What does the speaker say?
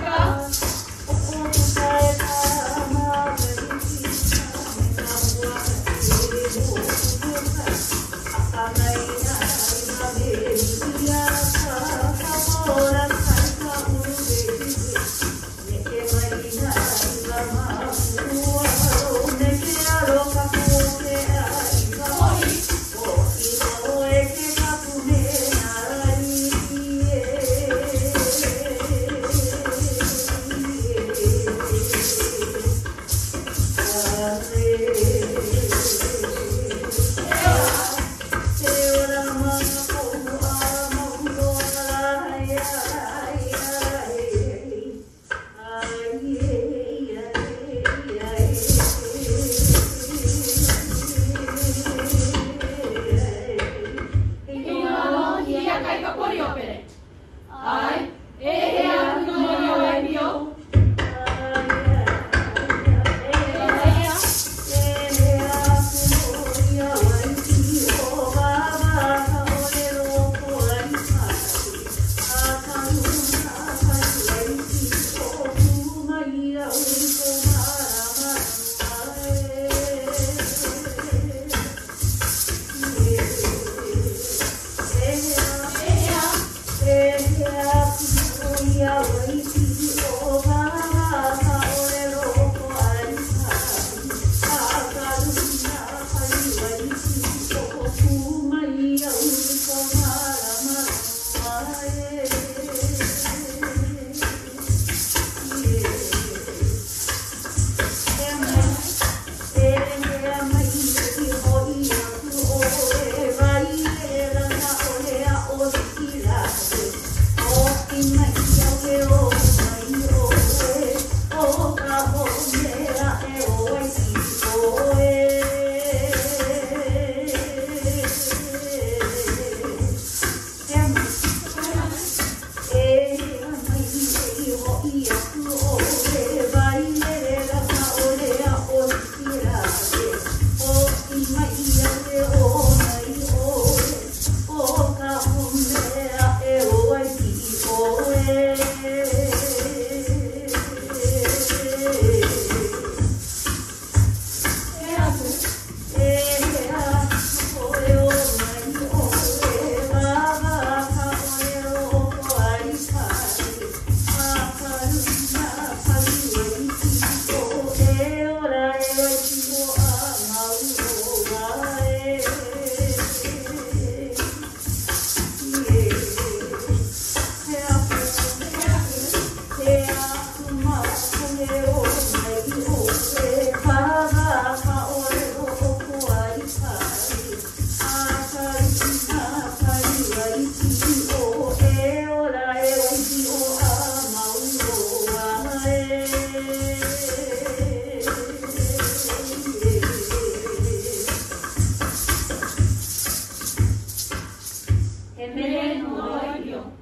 Bye. He mele no e pio.